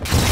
you